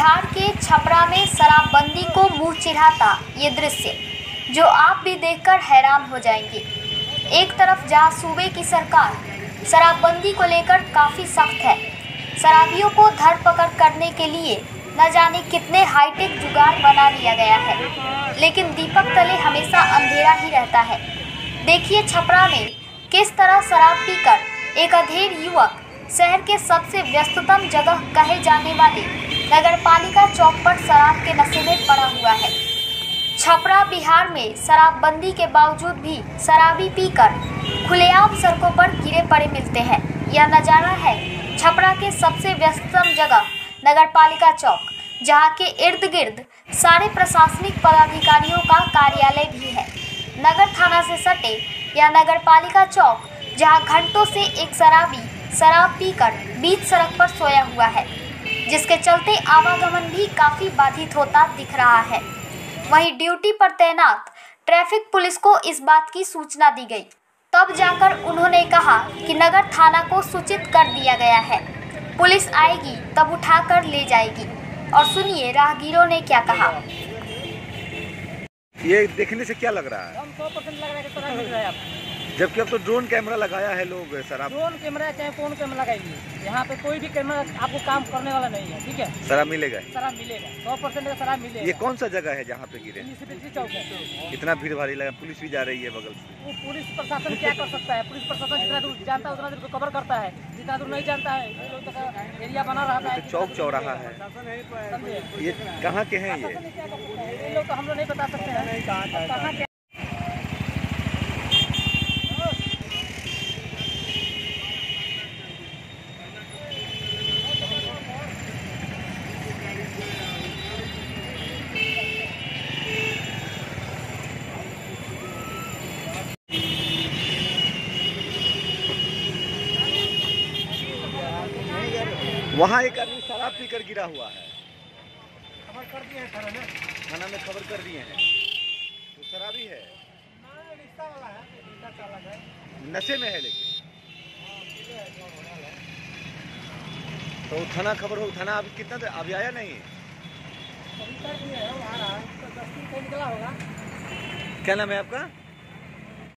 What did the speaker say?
बिहार के छपरा में शराबबंदी को मुँह चिढ़ाता ये दृश्य, जो आप भी देखकर हैरान हो जाएँगे। एक तरफ़ जहाँ सूबे की सरकार शराबबंदी को लेकर काफ़ी सख्त है। शराबियों को धर पकड़ करने के लिए न जाने कितने हाईटेक जुगाड़ बना लिया गया है, लेकिन दीपक तले हमेशा अंधेरा ही रहता है। देखिए छपरा में किस तरह शराब पीकर एक अधेड़ युवक शहर के सबसे व्यस्ततम जगह कहे जाने वाले नगर पालिका चौक पर शराब के नशे में पड़ा हुआ है। छपरा बिहार में शराबबंदी के बावजूद भी शराबी पीकर खुलेआम सड़कों पर गिरे पड़े मिलते हैं। यह नज़ारा है छपरा के सबसे व्यस्तम जगह नगर पालिका चौक, जहाँ के इर्द गिर्द सारे प्रशासनिक पदाधिकारियों का कार्यालय भी है। नगर थाना से सटे यह नगर पालिका चौक, जहाँ घंटों से एक शराबी शराब पीकर बीच सड़क पर सोया हुआ है। जिसके चलते आवागमन भी काफ़ी बाधित होता दिख रहा है। वहीं ड्यूटी पर तैनात ट्रैफ़िक पुलिस को इस बात की सूचना दी गई। तब जाकर उन्होंने कहा कि नगर थाना को सूचित कर दिया गया है। पुलिस आएगी तब उठाकर ले जाएगी। और सुनिए राहगीरों ने क्या कहा। ये देखने से क्या लग रहा है? है है जबकि अब तो ड्रोन कैमरा लगाया है लोग शराब ड्रोन कैमरा चाहे फ़ोन कैमरा लगाइए यहाँ पे कोई भी कैमरा आपको काम करने वाला नहीं है ठीक है? शराब मिलेगा? शराब मिलेगा। सौ परसेंट का शराब ये कौन सा जगह है जहाँ पे गिरे? चौक है। इतना भीड़ भारी लगा पुलिस भी जा रही है बगल से। वो पुलिस प्रशासन क्या कर सकता है? पुलिस प्रशासन जितना दूर जानता है उतना दूर को कवर करता है। जितना दूर नहीं जानता है एरिया बना रहा है तो चौक चौराहा है। ये कहाँ के हैं ये? है? लोग तो हम लोग नहीं बता सकते हैं। कहाँ के वहाँ एक आदमी शराब पीकर गिरा हुआ है। खबर कर दिए हैं थाना में थाना में खबर कर दिए हैं। तो शराबी है। नशे में है लेकिन। तो थाना खबर हो थाना अभी कितना देर अभी आया नहीं हैं? क्या नाम है आपका?